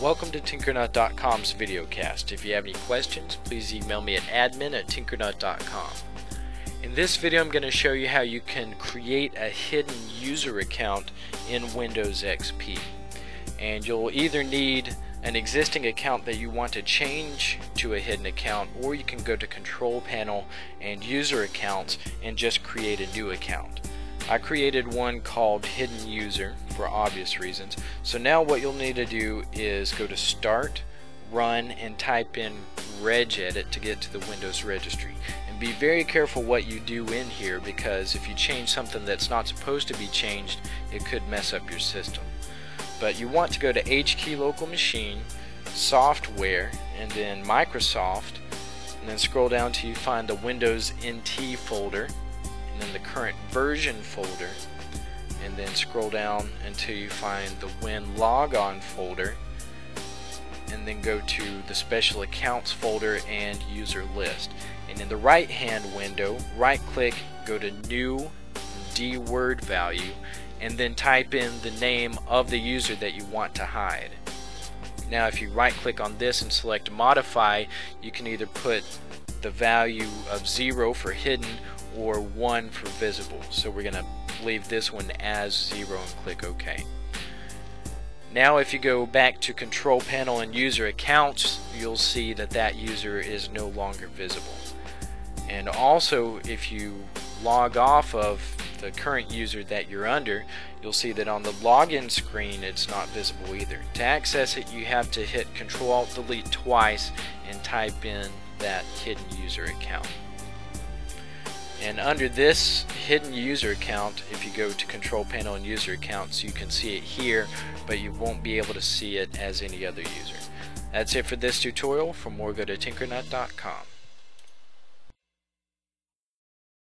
Welcome to Tinkernut.com's videocast. If you have any questions, please email me at admin at tinkernut.com. In this video I'm going to show you how you can create a hidden user account in Windows XP. And you'll either need an existing account that you want to change to a hidden account or you can go to control panel and user accounts and just create a new account. I created one called hidden user for obvious reasons. So now what you'll need to do is go to start run and type in regedit to get to the Windows registry. And be very careful what you do in here because if you change something that's not supposed to be changed it could mess up your system. But you want to go to HKey local machine software and then Microsoft and then scroll down till you find the Windows NT folder and then the current version folder and then scroll down until you find the Winlogon folder and then go to the special accounts folder and user list. And in the right hand window right click go to new DWORD value and then type in the name of the user that you want to hide. Now if you right click on this and select modify you can either put the value of 0 for hidden or 1 for visible. So we're gonna leave this one as 0 and click OK. Now if you go back to control panel and user accounts you'll see that that user is no longer visible. And also if you log off of the current user that you're under you'll see that on the login screen it's not visible either to access it you have to hit control alt delete twice and type in that hidden user account and under this hidden user account, if you go to control panel and user accounts, you can see it here, but you won't be able to see it as any other user. That's it for this tutorial. For more, go to tinkernut.com.